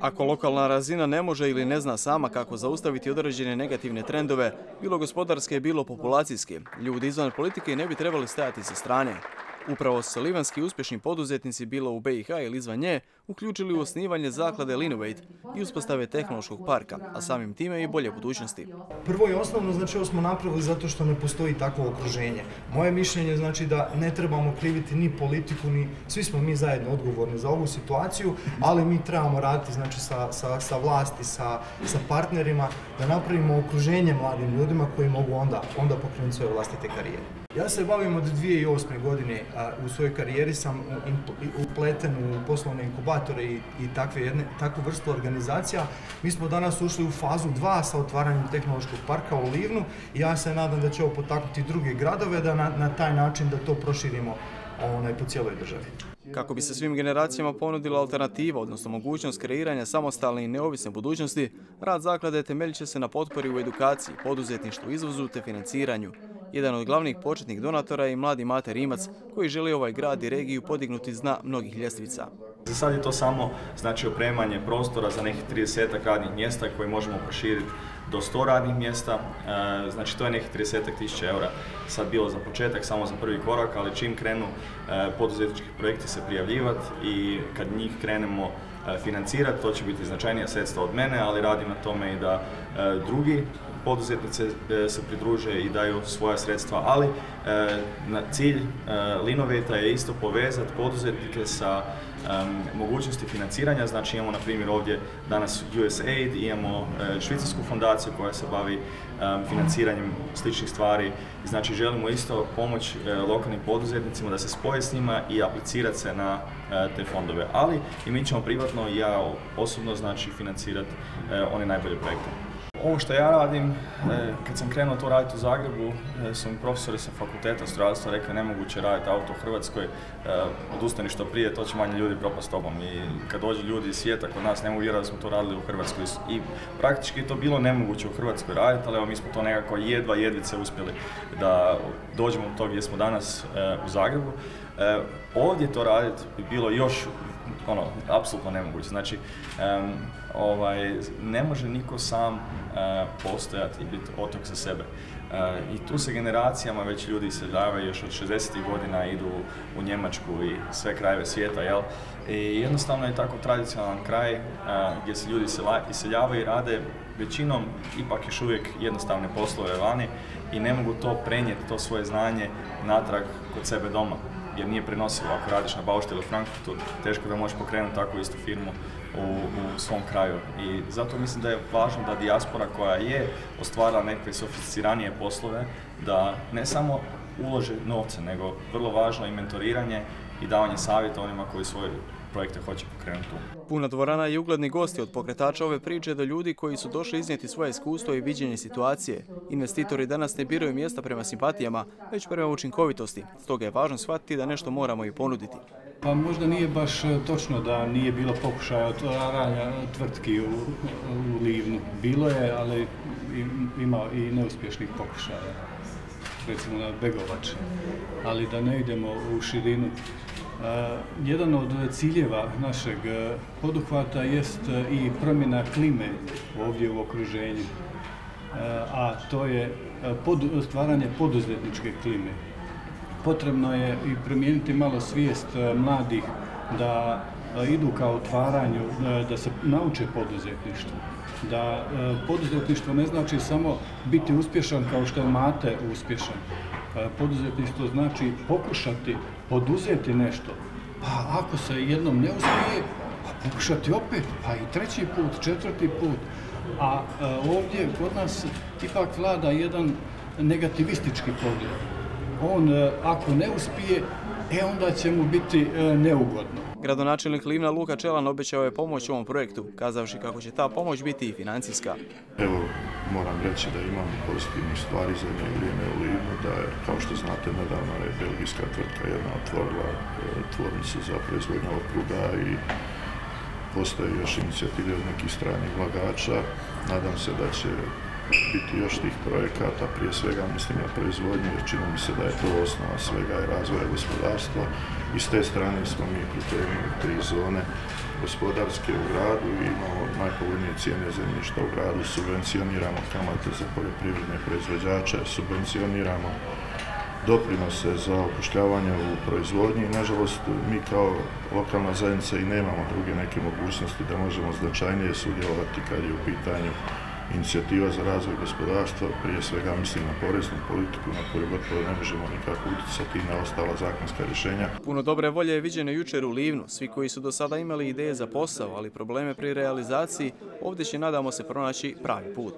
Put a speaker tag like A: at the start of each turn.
A: Ako lokalna razina ne može ili ne zna sama kako zaustaviti određene negativne trendove, bilo gospodarske, bilo populacijske, ljudi izvan politike ne bi trebali stajati sa strane. Upravo su livanski uspješni poduzetnici bilo u BiH ili izvan nje uključili u osnivanje zaklade Linovate i uspostave tehnološkog parka, a samim time i bolje budućnosti.
B: Prvo i osnovno znači ovo smo napravili zato što ne postoji takvo okruženje. Moje mišljenje znači da ne trebamo kriviti ni politiku, ni svi smo mi zajedno odgovorni za ovu situaciju, ali mi trebamo raditi znači sa, sa, sa vlasti, sa, sa partnerima da napravimo okruženje mladim ljudima koji mogu onda, onda pokrenuti svoje vlastite karijere. Ja se bavim od 2008. godine, a u svojoj karijeri sam upleten u poslovne inkubatore i, i takve jedne, takvu vrstu organizacija. Mi smo danas ušli u fazu 2 sa otvaranjem tehnološkog parka u Livnu i ja se nadam da će ovo potaknuti druge gradove da na, na taj način da to proširimo onaj, po cijeloj državi.
A: Kako bi se svim generacijama ponudila alternativa, odnosno mogućnost kreiranja samostalne i neovisne budućnosti, rad zaklade temeljit će se na potpori u edukaciji, poduzetništvu, izvozu te financiranju. Jedan od glavnih početnih donatora je mladi Mate Rimac koji želi ovaj grad i regiju podignuti zna mnogih ljestvica.
C: Za sad je to samo znači opremanje prostora za nekih 30 radnih mjesta koje možemo proširiti do 100 radnih mjesta, e, znači to je nekih 30 tisuća eura sad bilo za početak, samo za prvi korak, ali čim krenu e, poduzetnički projekti se prijavljivati i kad njih krenemo e, financirati, to će biti značajnija sredstva od mene, ali radim na tome i da drugi poduzetnice se pridruže i daju svoja sredstva, ali na cilj Linoveta je isto povezati poduzetnike sa mogućnosti financiranja, znači imamo na primjer ovdje danas USAID, imamo švicarsku fondaciju koja se bavi financiranjem sličnih stvari, znači želimo isto pomoć lokalnim poduzetnicima da se spoje s njima i aplicirati se na te fondove, ali i mi ćemo privatno ja osobno znači financirati one najbolje projekte. Ovo što ja radim, e, kad sam krenuo to raditi u Zagrebu, e, su mi profesori sa fakulteta strojarstva rekli nemoguće raditi auto u Hrvatskoj, e, odustani što prije, to će manje ljudi propast tobom. I kad dođu ljudi iz svijeta kod nas, ne mogu da smo to radili u Hrvatskoj. I praktički to bilo nemoguće u Hrvatskoj raditi, ali evo mi smo to nekako jedva jedvice uspjeli da dođemo do tog gdje smo danas u Zagrebu. Ovdje to raditi bi bilo još ono, apsolutno nemoguće. Znači, ovaj, ne može niko sam uh, postojati i biti otok za sebe. I tu se generacijama već ljudi iseljavaju, još od 60. godina idu u Njemačku i sve krajeve svijeta, jel? I jednostavno je tako tradicionalan kraj gdje se ljudi iseljavaju i rade većinom ipak još uvijek jednostavne poslove vani i ne mogu to prenijeti, to svoje znanje natrag kod sebe doma jer nije prenosivo. Ako radiš na Baušti ili Frankfurtu, teško da možeš pokrenuti takvu istu firmu u, u svom kraju. I zato mislim da je važno da dijaspora koja je ostvarila neke sofisticiranije poslove, da ne samo ulože novce, nego vrlo važno i mentoriranje i davanje savjeta onima koji svoj projekte hoće pokrenuti
A: Puna dvorana je ugledni gosti od pokretača ove priče do ljudi koji su došli iznijeti svoje iskustvo i viđenje situacije. Investitori danas ne biraju mjesta prema simpatijama, već prema učinkovitosti. Stoga je važno shvatiti da nešto moramo i ponuditi.
D: Pa možda nije baš e, točno da nije bilo pokušaja otvaranja tvrtki u, u Livnu. Bilo je, ali ima i neuspješnih pokušaja. Recimo na Begovač. Ali da ne idemo u širinu jedan od ciljeva našeg e, poduhvata jest e, i promjena klime ovdje u okruženju, a to je stvaranje poduzetničke klime. Potrebno je i promijeniti malo svijest mladih da idu ka otvaranju, da se nauče poduzetništvu. Da poduzetništvo ne znači samo biti uspješan kao što je Mate uspješan, poduzetništvo znači pokušati poduzeti nešto. Pa ako se jednom ne uspije, pa pokušati opet, pa i treći put, četvrti put. A e, ovdje kod nas ipak vlada jedan negativistički pogled. On e, ako ne uspije, e onda će mu biti e, neugodno.
A: Gradonačelnik Livna Luka Čelan obećao je pomoć u ovom projektu, kazavši kako će ta pomoć biti i financijska.
E: Evo, moram reći da imam pozitivnih stvari za nje vrijeme u Livnu, da je, kao što znate, nedavno je belgijska tvrtka jedna otvorila e, tvornicu za proizvodnju pruga i postoje još inicijative od nekih stranih vlagača. Nadam se da će biti još tih projekata, prije svega mislim na proizvodnju, jer čini mi se da je to osnova svega i razvoja gospodarstva. I s te strane smo mi pripremili tri zone gospodarske u gradu i imamo najpovoljnije cijene zemljišta u gradu, subvencioniramo kamate za poljoprivredne proizvođače, subvencioniramo doprinose za upošljavanje u proizvodnji nažalost mi kao lokalna zajednica i nemamo druge neke mogućnosti da možemo značajnije sudjelovati kad je u pitanju inicijativa za razvoj gospodarstva, prije svega mislim na poreznu politiku na koju gotovo ne možemo nikako utjecati na ostala zakonska rješenja.
A: Puno dobre volje je viđeno jučer u Livnu. Svi koji su do sada imali ideje za posao, ali probleme pri realizaciji, ovdje će nadamo se pronaći pravi put.